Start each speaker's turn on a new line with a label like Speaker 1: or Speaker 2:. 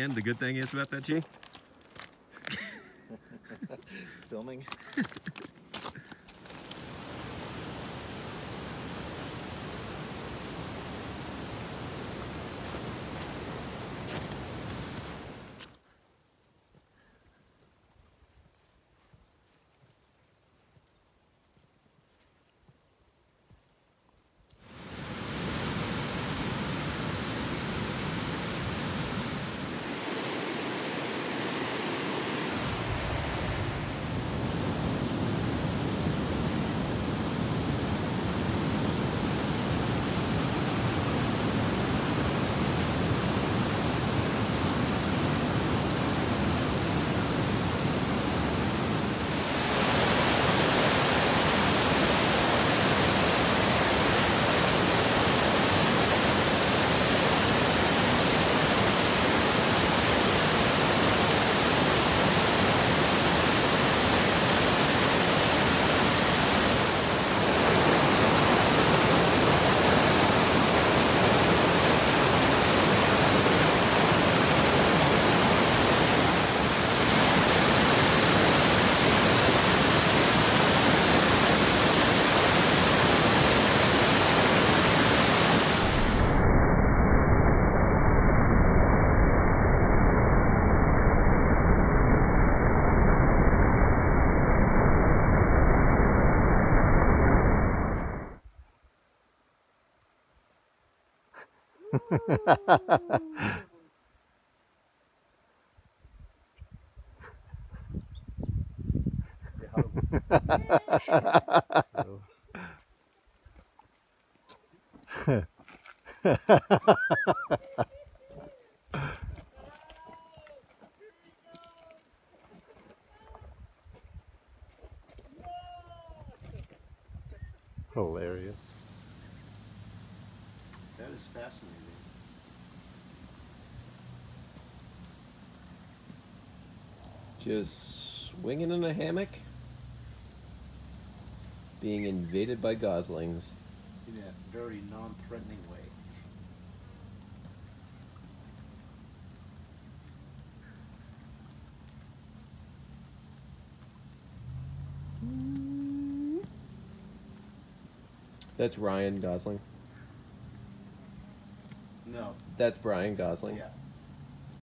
Speaker 1: And the good thing is about that, G?
Speaker 2: Filming.
Speaker 3: Hilarious.
Speaker 2: That is fascinating.
Speaker 1: Just swinging in a hammock, being invaded by goslings.
Speaker 2: In a very non-threatening way. Mm-hmm.
Speaker 1: That's Ryan Gosling.
Speaker 2: No.
Speaker 1: That's Brian Gosling.
Speaker 2: Yeah.